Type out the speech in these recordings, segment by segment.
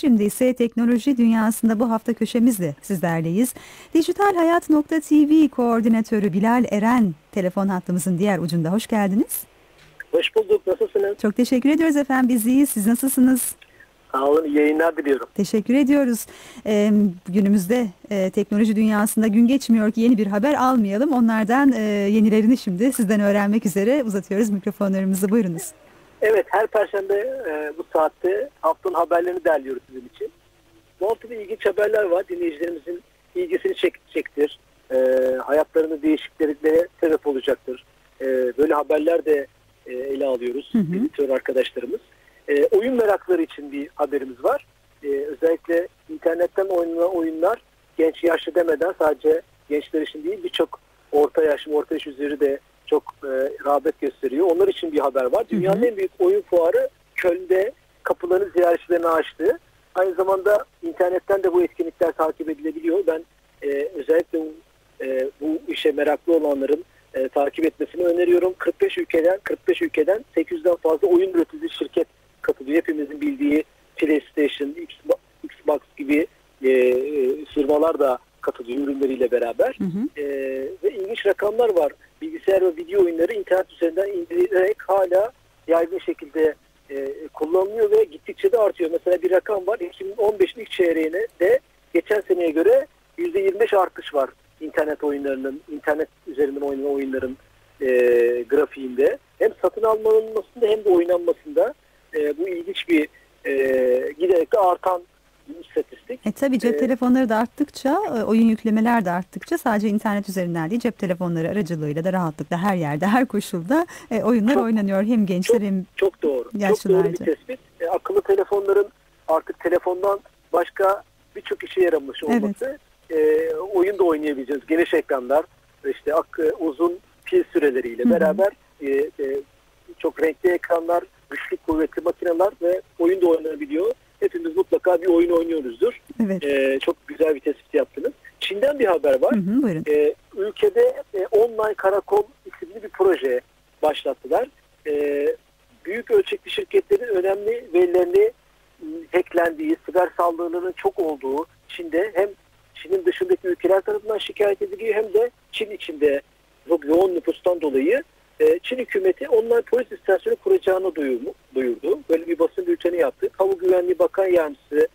Şimdi ise teknoloji dünyasında bu hafta köşemizle sizlerleyiz. Dijitalhayat.tv koordinatörü Bilal Eren telefon hattımızın diğer ucunda. Hoş geldiniz. Hoş bulduk. Nasılsınız? Çok teşekkür ediyoruz efendim. Biz iyiyiz. Siz nasılsınız? Sağ olun. İyi yayınlar diliyorum. Teşekkür ediyoruz. Ee, günümüzde e, teknoloji dünyasında gün geçmiyor ki yeni bir haber almayalım. Onlardan e, yenilerini şimdi sizden öğrenmek üzere uzatıyoruz mikrofonlarımızı. Buyurunuz. Evet her perşembe e, bu saatte haftanın haberlerini derliyoruz sizin için. Bu hafta da ilginç haberler var. Dinleyicilerimizin ilgisini çekecektir. E, hayatlarında değişikliklere sebep olacaktır. E, böyle haberler de e, ele alıyoruz. Hı hı. Editör arkadaşlarımız. E, oyun merakları için bir haberimiz var. E, özellikle internetten oynanan oyunlar genç yaşlı demeden sadece gençler için değil birçok orta yaş, orta yaş üzeri de çok e, rağbet gösteriyor. Onlar için bir haber var. Dünyanın en büyük oyun fuarı Köln'de kapılarını ziyaretçilerine açtı. Aynı zamanda internetten de bu etkinlikler takip edilebiliyor. Ben e, özellikle e, bu işe meraklı olanların e, takip etmesini öneriyorum. 45 ülkeden 45 ülkeden 800'den fazla oyun üretici şirket katılıyor. Hepimizin bildiği PlayStation, Xbox, Xbox gibi e, e, firmalar da katılıyor ürünleriyle beraber. Hı hı. E, ve ilginç rakamlar var. Bilgisayar ve video oyunları internet üzerinden indirilerek hala yaygın şekilde e, kullanılıyor ve gittikçe de artıyor. Mesela bir rakam var. 2015'in ilk çeyreğine de geçen seneye göre %25 artış var internet oyunlarının, internet üzerinden oynanan oyunların e, grafiğinde. Hem satın alınmasında hem de oynanmasında e, bu ilginç bir e, giderek de artan istatistik. E tabii cep Ee, telefonları da arttıkça, e, oyun yüklemeler de arttıkça sadece internet üzerinden değil cep telefonları aracılığıyla da rahatlıkla her yerde, her koşulda e, oyunlar Çok- oynanıyor. Hem gençler hem Çok doğru. Çok doğru Yaşlılarca. bir tespit. E, akıllı telefonların artık telefondan başka birçok işe yaramış olması. E, oyun da oynayabileceğiz. Geniş ekranlar, işte ak, e, uzun pil süreleriyle Hı hı. beraber e, e, çok renkli ekranlar, güçlü kuvvetli makineler ve oyun da oynanabiliyor. Hepimiz mutlaka bir oyun oynuyoruzdur. evet. E, çok güzel bir tespit yaptınız. Çin'den bir haber var. Hı hı, buyurun. E, ülkede e, online karakol isimli bir proje başlattılar. E, büyük ölçekli şirketlerin önemli verilerini hacklendiği, siber saldırıların çok olduğu Çin'de hem Çin'in dışındaki ülkeler tarafından şikayet ediliyor hem de Çin içinde çok yoğun nüfustan dolayı e, Çin hükümeti online polis istasyonu kuracağını duyurdu. Böyle bir basın bülteni yaptı. Kamu Güvenliği Bakan Yardımcısı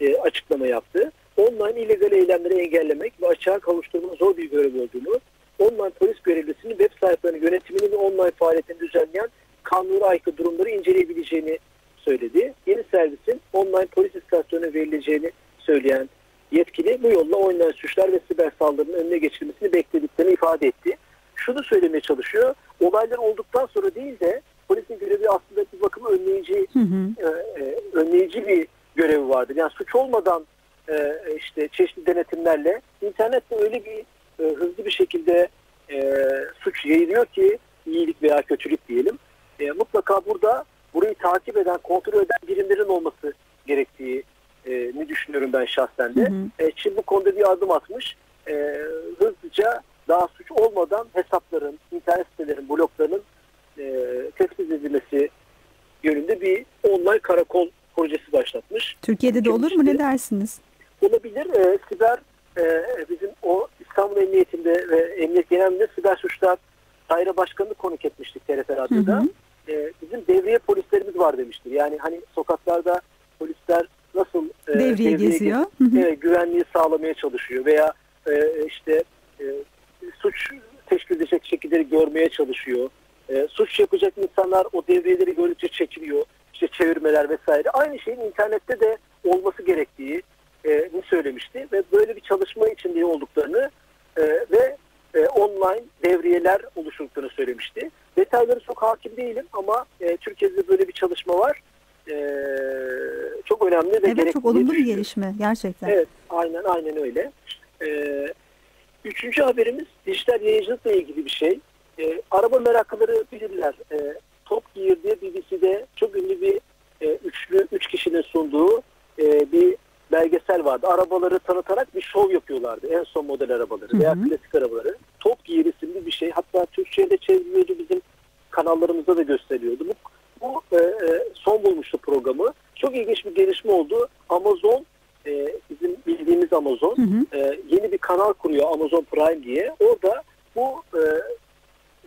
e, açıklama yaptı. Online illegal eylemleri engellemek ve açığa kavuşturmanın zor bir görev olduğunu, online polis görevlisinin web sayfalarının yönetimini ve online faaliyetini düzenleyen kanuna aykırı durumları inceleyebileceğini söyledi. Yeni servisin online polis istasyonuna verileceğini söyleyen yetkili bu yolla online suçlar ve siber saldırının önüne geçilmesini beklediklerini ifade etti. Şunu söylemeye çalışıyor. Olaylar olduktan sonra değil de polisin görevi aslında bir bakıma önleyici Hı hı. e, e, önleyici bir görevi vardır. Yani suç olmadan e, işte çeşitli denetimlerle internette öyle bir e, hızlı bir şekilde e, suç yayılıyor ki iyilik veya kötülük diyelim. E, mutlaka burada burayı takip eden, kontrol eden birimlerin olması gerektiğini düşünüyorum ben şahsen de. Hı hı. E, Çin bu konuda bir adım atmış. E, hızlıca daha suç olmadan hesapların, internet sitelerin, bloklarının e, tespit edilmesi yönünde online karakol projesi başlatmış. Türkiye'de de olur mu ne dersiniz? Olabilir. E, siber e, bizim o İstanbul Emniyetinde ve Emniyet Genelinde Siber Suçlar Daire Başkanı'nı konuk etmiştik TRT Radyo'da. E, bizim devriye polislerimiz var demiştir. Yani hani sokaklarda polisler nasıl e, Devriye geziyor. Hı hı. evet, güvenliği sağlamaya çalışıyor veya e, işte e, suç teşkil edecek şekilleri görmeye çalışıyor. E, suç yapacak insanlar o devriyeleri gördükçe çekiliyor. İşte çevirmeler vesaire. Aynı şeyin internette de olması gerektiği e, söylemişti ve böyle bir çalışma içinde olduklarını e, ve e, online devriyeler oluşturduklarını söylemişti. Detayları çok hakim değilim ama e, Türkiye'de böyle bir çalışma var. E, çok önemli ve Evet gerekli çok olumlu bir gelişme gerçekten. Evet, aynen aynen öyle. Üçüncü haberimiz dijital yayıncılıkla ilgili bir şey. Araba meraklıları bilirler. Top Gear diye BBC'de çok ünlü bir e, üçlü, üç kişinin sunduğu e, bir belgesel vardı. Arabaları tanıtarak bir şov yapıyorlardı. En son model arabaları veya Hı hı. klasik arabaları. Top Gear isimli bir şey. Hatta Türkçe'ye de çevriliyordu bizim kanallarımızda da gösteriyordu. Bu, bu e, e, son bulmuştu programı. Çok ilginç bir gelişme oldu. Amazon e, bizim bildiğimiz Amazon Hı hı. e, yeni bir kanal kuruyor Amazon Prime diye. Orada bu e,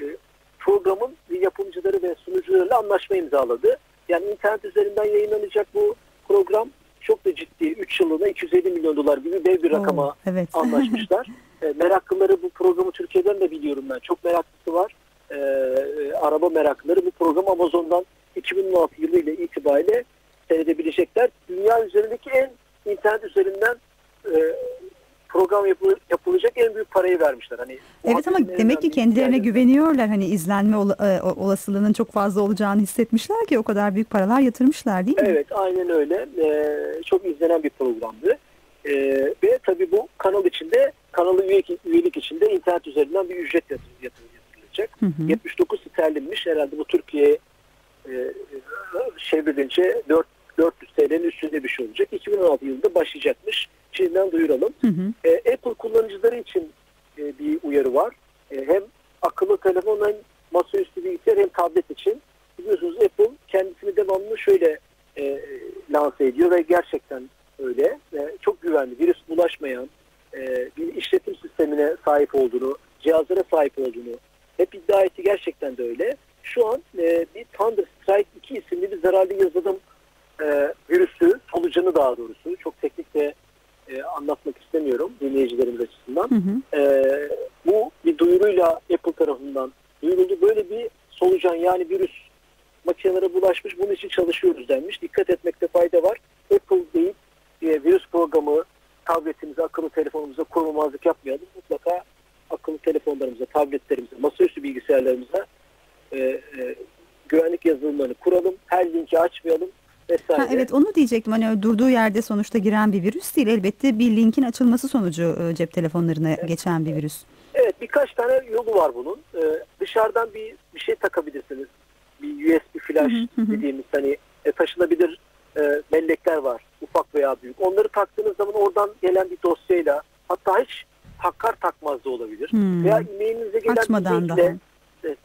e, programın yapımcıları ve sunucularıyla anlaşma imzaladı. Yani internet üzerinden yayınlanacak bu program çok da ciddi. 3 yıllığına 250 milyon dolar gibi dev bir rakama Oo, evet. anlaşmışlar. e, meraklıları bu programı Türkiye'den de biliyorum ben. Çok meraklısı var. E, e, araba meraklıları bu programı Amazon'dan 2016 yılı ile itibariyle seyredebilecekler. Dünya üzerindeki en internet üzerinden e, program yapı- yapılacak en büyük parayı vermişler. Hani Evet ama demek ki kendilerine güveniyorlar. Hani izlenme ola- e, olasılığının çok fazla olacağını hissetmişler ki o kadar büyük paralar yatırmışlar değil mi? Evet aynen öyle. Ee, çok izlenen bir programdı. Ee, ve tabii bu kanal içinde, kanalı üyelik, üyelik içinde internet üzerinden bir ücret yatır, yatır, yatırılacak. Hı hı. 79 sterlinmiş. Herhalde bu Türkiye'ye e, çevrilince 4, 400 TL'nin üstünde bir şey olacak. 2016 yılında başlayacakmış. Şimdiden duyuralım. Hı hı. E, Apple kullanıcıları için e, bir uyarı var. E, hem akıllı telefon hem masaüstü bilgisayar hem tablet için. Biliyorsunuz Apple kendisini devamlı şöyle e, lanse ediyor ve gerçekten öyle. E, çok güvenli, virüs bulaşmayan e, bir işletim sistemine sahip olduğunu, cihazlara sahip olduğunu hep iddia etti. Gerçekten de öyle. Şu an e, bir Thunder Strike 2 isimli bir zararlı yazılım e, virüsü, solucanı daha doğrusu. Çok teknik de e, anlatmak istemiyorum dinleyicilerimiz açısından. Hı hı. Ee, bu bir duyuruyla Apple tarafından duyuruldu. Böyle bir solucan yani virüs makinelere bulaşmış bunun için çalışıyoruz denmiş. Dikkat etmekte fayda var. Apple değil e, virüs programı tabletimize, akıllı telefonumuza korumamazlık yapmayalım. Mutlaka akıllı telefonlarımıza, tabletlerimize, masaüstü bilgisayarlarımıza e, e, güvenlik yazılımlarını kuralım. Her linki açmayalım vesaire. Ha, evet onu diyecektim. Hani durduğu yerde sonuçta giren bir virüs değil. Elbette bir linkin açılması sonucu e, cep telefonlarına geçen bir virüs. Evet birkaç tane yolu var bunun. Ee, dışarıdan bir bir şey takabilirsiniz. Bir USB flash Hı hı hı. dediğimiz hani e, taşınabilir e, bellekler var. Ufak veya büyük. Onları taktığınız zaman oradan gelen bir dosyayla hatta hiç takar takmaz da olabilir. Hmm. Veya e-mailinize gelen Açmadan bir linkle e,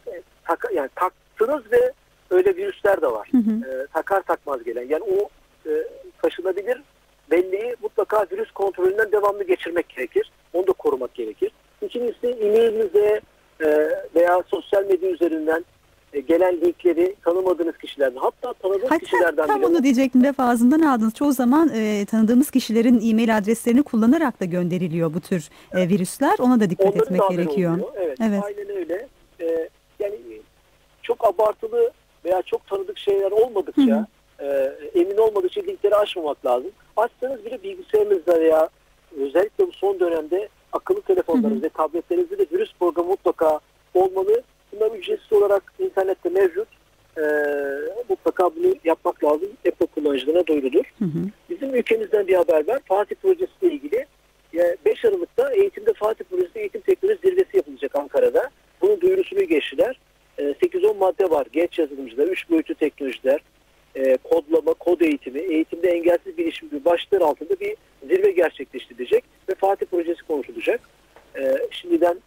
taka- yani taktınız ve öyle virüsler de var. Hı hı. E, takar takmaz gelen. Yani o e, taşınabilir belleği mutlaka virüs kontrolünden devamlı geçirmek gerekir. Onu da korumak gerekir. İkincisi e-mailinize e, veya sosyal medya üzerinden e, gelen linkleri tanımadığınız kişilerden hatta tanıdığınız Hatta kişilerden tam bile onu diyecektim defasından aldınız. Çoğu zaman e, tanıdığımız kişilerin e-mail adreslerini kullanarak da gönderiliyor bu tür e, virüsler. Ona da dikkat onların etmek gerekiyor. oluyor. Evet, Evet. aynen öyle. E, yani çok abartılı veya çok tanıdık şeyler olmadıkça e, emin olmadıkça linkleri açmamak lazım. Açsanız bile bilgisayarınızda veya özellikle bu son dönemde akıllı telefonlarınızda, ve tabletlerinizde de virüs programı mutlaka olmalı. Bunlar ücretsiz olarak internette mevcut. E, mutlaka bunu yapmak lazım. Apple kullanıcılarına duyurulur. Hı hı. Bizim ülkemizden bir haber var. Fatih Projesi ile ilgili. Ya 5 Aralık'ta eğitimde Fatih Projesi eğitim teknoloji zirvesi yapılacak Ankara'da. Bunun duyurusunu geçtiler. E, 8-10 madde var. Genç yazılımcılar, 3 boyutlu teknolojiler, e, kodlama, kod eğitimi, eğitimde engelsiz bilişim gibi başlıklar altında bir zirve gerçekleştirilecek ve Fatih Projesi konuşulacak. E, şimdiden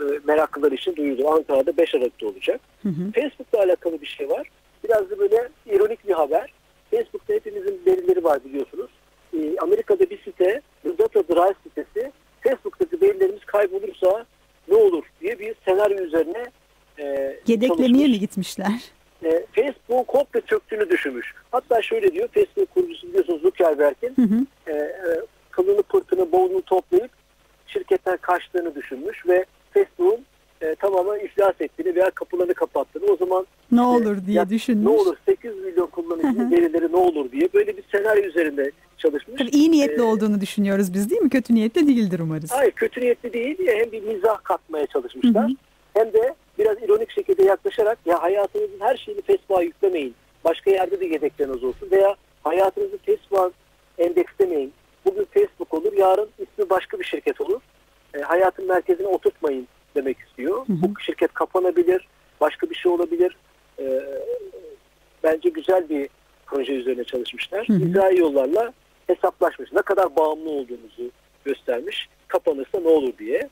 e, meraklılar için duyurdu. Ankara'da 5 Aralık'ta olacak. Hı hı. Facebook'la alakalı bir şey var. Biraz da böyle ironik bir haber. Facebook'ta hepimizin verileri var biliyorsunuz. Ee, Amerika'da bir site, The Data Drive sitesi, Facebook'taki verilerimiz kaybolursa ne olur diye bir senaryo üzerine e, Yedeklemeye mi gitmişler? E, Facebook komple çöktüğünü düşünmüş. Hatta şöyle diyor, Facebook kurucusu biliyorsunuz Zuckerberg'in e, e, kılını pırtını boğunu toplayıp şirketten kaçtığını düşünmüş ve Facebook'un e, tamamen iflas ettiğini veya kapılarını kapattığını o zaman Ne olur diye ya, düşünmüş. ne olur 8 milyon kullanıcının verileri ne olur diye böyle bir senaryo üzerinde çalışmış. Tabii iyi niyetli Ee, olduğunu düşünüyoruz biz değil mi? Kötü niyetli değildir umarız. Hayır kötü niyetli değil hem bir mizah katmaya çalışmışlar Hı hı. hem de biraz ironik şekilde yaklaşarak ya hayatınızın her şeyini Facebook'a yüklemeyin. Başka yerde de yedekleriniz olsun veya hayatınızı Facebook'a endekslemeyin. Bugün Facebook olur yarın ismi başka bir şirket olur. E, hayatın merkezine oturtmayın demek istiyor. Hı hı. Bu şirket kapanabilir, başka bir şey olabilir. E, bence güzel bir proje üzerine çalışmışlar. Hı hı. İzrail yollarla hesaplaşmış. Ne kadar bağımlı olduğumuzu göstermiş. Kapanırsa ne olur diye.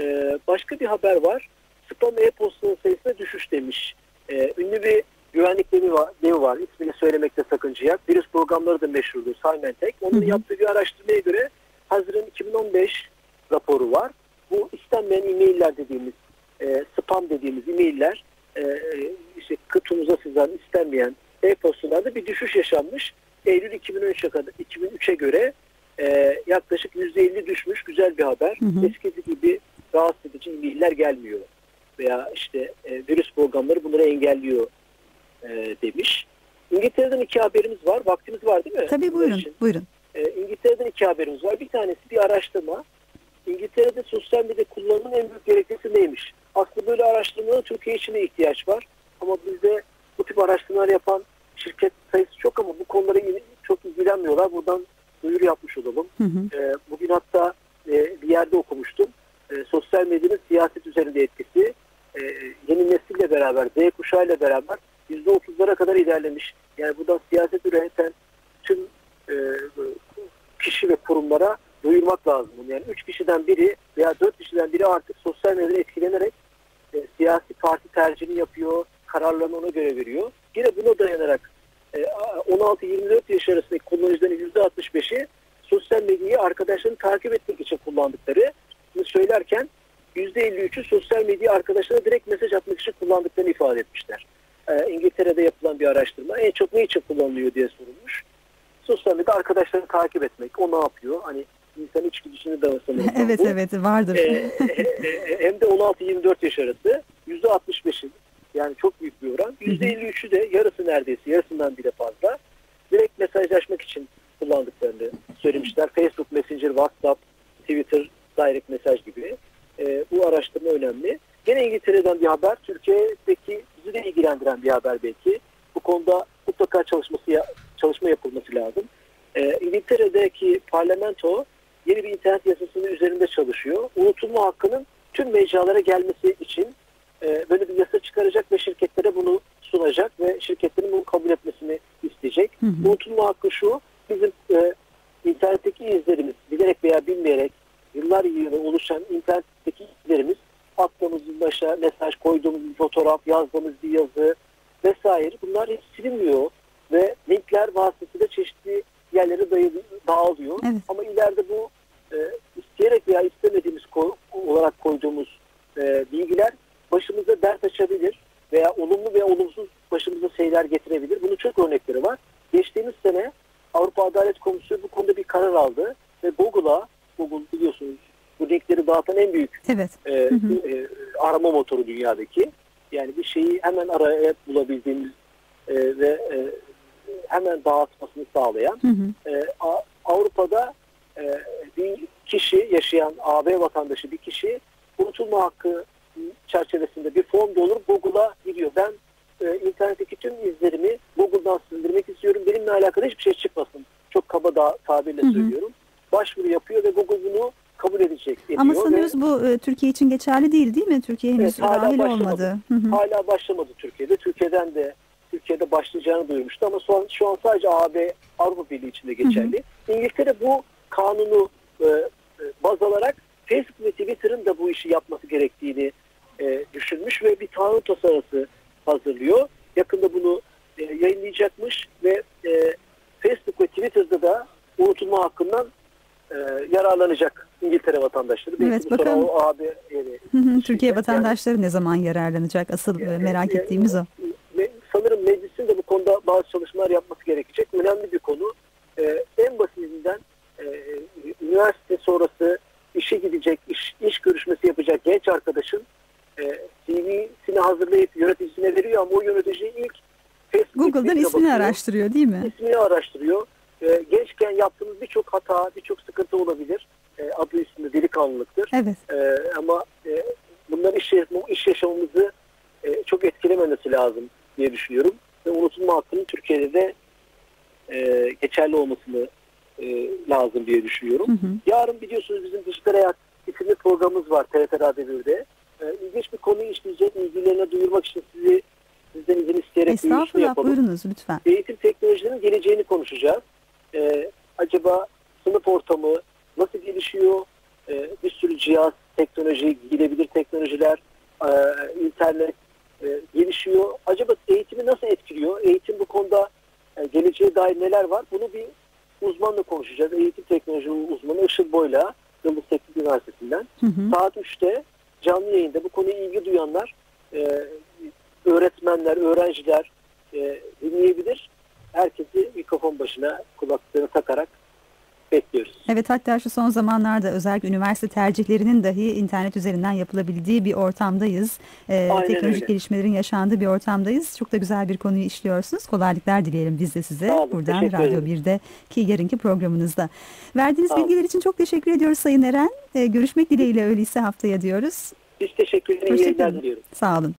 E, başka bir haber var. Spam e-postanın sayısında düşüş demiş. E, ünlü bir güvenlik devi var, devi var. İsmini söylemekte sakınca yok. Virüs programları da meşhurdur Symantec. Onun hı. yaptığı bir araştırmaya göre Haziran 2015 raporu var. Bu istenmeyen e-mailler dediğimiz, e, spam dediğimiz e-mailler e, işte kutumuza sızan istenmeyen e-postalarda bir düşüş yaşanmış. Eylül 2003'e kadar 2003'e göre e, yaklaşık %50 düşmüş. Güzel bir haber. Hı hı. Eskisi gibi rahatsız edici e-mailler gelmiyor. Veya işte e, virüs programları bunları engelliyor e, demiş. İngiltere'den iki haberimiz var. Vaktimiz var değil mi? Tabii buyurun, için? buyurun. E, İngiltere'den iki haberimiz var. Bir tanesi bir araştırma. İngiltere'de sosyal medya kullanımının en büyük gerekçesi neymiş? Aslında böyle araştırmalara Türkiye için de ihtiyaç var. Ama bizde bu tip araştırmalar yapan şirket sayısı çok ama bu konulara çok ilgilenmiyorlar. Buradan duyuru yapmış olalım. Hı hı. E, bugün hatta e, bir yerde okumuştum. E, sosyal medyanın siyaset üzerinde etkisi e, yeni nesille beraber, Z kuşağıyla beraber %30'lara kadar ilerlemiş. Yani buradan siyaset üreten tüm e, kişi ve kurumlara duyurmak lazım. Yani 3 kişiden biri veya 4 kişiden biri artık sosyal medyadan etkilenerek e, siyasi parti tercihini yapıyor, kararlarını ona göre veriyor. Yine buna dayanarak e, 16-24 yaş arasındaki kullanıcıların %65'i sosyal medyayı arkadaşlarını takip etmek için kullandıkları söylerken %53'ü sosyal medyayı arkadaşlarına direkt mesaj atmak için kullandıklarını ifade etmişler. E, İngiltere'de yapılan bir araştırma en çok ne için kullanılıyor diye sorulmuş. Sosyal medyada arkadaşlarını takip etmek, o ne yapıyor? Hani insan içgüdüsünü de sanırım. evet bu. evet vardır. Ee, e, e, hem de 16-24 yaş arası %65'i yani çok büyük bir oran. %53'ü de yarısı neredeyse yarısından bile fazla direkt mesajlaşmak için kullandıklarını söylemişler. Facebook Messenger, WhatsApp, Twitter, Direct mesaj gibi. Ee, bu araştırma önemli. Gene İngiltere'den bir haber. Türkiye'deki bizi de ilgilendiren bir haber belki. Bu konuda mutlaka çalışması ya- çalışma yapılması lazım. Ee, İngiltere'deki parlamento yeni bir internet yasasının üzerinde çalışıyor. Unutulma hakkının tüm mecralara gelmesi için e, böyle bir yasa çıkaracak ve şirketlere bunu sunacak ve şirketlerin bunu kabul etmesini isteyecek. Hı hı. Unutulma hakkı şu, bizim e, internetteki izlerimiz bilerek veya bilmeyerek yıllar yılı oluşan internetteki izlerimiz attığımız başa mesaj koyduğumuz bir fotoğraf, yazdığımız bir yazı vesaire bunlar hiç silinmiyor ve linkler vasıtasıyla çeşitli yerlere dayı- dağılıyor. Evet. Ama ileride bu e, isteyerek veya istemediğimiz olarak koyduğumuz e, bilgiler başımıza dert açabilir veya olumlu veya olumsuz başımıza şeyler getirebilir. Bunun çok örnekleri var. Geçtiğimiz sene Avrupa Adalet Komisyonu bu konuda bir karar aldı ve Google'a, Google biliyorsunuz linkleri dağıtan en büyük Evet. e, Hı hı. e, arama motoru dünyadaki. Yani bir şeyi hemen araya bulabildiğimiz e, ve e, hemen dağıtmasını sağlayan Hı hı. e, A- Avrupa'da e, bir kişi yaşayan AB vatandaşı bir kişi unutulma hakkı çerçevesinde bir form doldurup Google'a giriyor. Ben e, internetteki tüm izlerimi Google'dan sildirmek istiyorum. Benimle alakalı hiçbir şey çıkmasın. Çok kaba da tabirle Hı hı. söylüyorum. Başvuru yapıyor ve Google bunu kabul edecek. Ediyor Ama ve- sanıyoruz bu e, Türkiye için geçerli değil değil mi? Türkiye henüz Evet, hala dahil başlamadı. olmadı. Hı hı. hala başlamadı Türkiye'de. Türkiye'den de Türkiye'de başlayacağını duyurmuştu ama an, şu an sadece AB Avrupa Birliği içinde geçerli. İngiltere bu kanunu e, e, baz alarak Facebook ve Twitter'ın da bu işi yapması gerektiğini e, düşünmüş ve bir kanun tasarısı hazırlıyor. Yakında bunu e, yayınlayacakmış ve e, Facebook ve Twitter'da da unutulma hakkından e, yararlanacak İngiltere vatandaşları. Belki Evet, sonra bakalım. o AB Hı hı. Türkiye düşecek. Yani- vatandaşları ne zaman yararlanacak? Asıl e, yani- merak yani- ettiğimiz o. sanırım meclisin de bu konuda bazı çalışmalar yapması gerekecek. Önemli bir konu. Ee, en basitinden e, üniversite sonrası işe gidecek, iş, iş görüşmesi yapacak genç arkadaşın e, CV'sini hazırlayıp yöneticisine veriyor ama o yönetici ilk Facebook Google'dan ismini bakıyor, araştırıyor değil mi? ismini araştırıyor. Ee, gençken yaptığımız birçok hata, birçok sıkıntı olabilir. Delikanlılıktır. Evet. Ee, ama e, bunların iş, iş yaşamımızı e, çok etkilememesi lazım diye düşünüyorum. Ve unutulma hakkının Türkiye'de de e, geçerli olmasını e, lazım diye düşünüyorum. Hı hı. Yarın biliyorsunuz bizim Dijital Hayat isimli programımız var TRT Radyo 1'de. E, ilginç bir konuyu işleyecek, ilgilerine duyurmak için sizi sizden izin isteyerek Estağfurullah yapalım buyurunuz lütfen. eğitim teknolojilerinin geleceğini konuşacağız. Ee, acaba sınıf ortamı nasıl gelişiyor? Ee, bir sürü cihaz, teknoloji, giyilebilir teknolojiler, e, internet e, gelişiyor. Acaba eğitimi nasıl etkiliyor? neler var? Bunu bir uzmanla konuşacağız. Eğitim teknolojinin uzmanı Işıl Boyla, Yıldız Teknik Üniversitesi'nden. Hı hı. Saat 3'te canlı yayında bu konuya ilgi duyanlar, e, öğretmenler, öğrenciler e, dinleyebilir. Herkesi mikrofon başına kulaklıklarını takarak bekliyoruz. Evet hatta şu son zamanlarda özellikle üniversite tercihlerinin dahi internet üzerinden yapılabildiği bir ortamdayız. Ee, Aynen teknolojik öyle. gelişmelerin yaşandığı bir ortamdayız. Çok da güzel bir konuyu işliyorsunuz. Kolaylıklar dileyelim biz de size. Olun, Buradan Radyo ederim. 1'deki yarınki programınızda. Verdiğiniz bilgiler için çok teşekkür ediyoruz Sayın Eren. Ee, görüşmek dileğiyle öyleyse haftaya diyoruz. Biz teşekkür ederim. Sağ olun.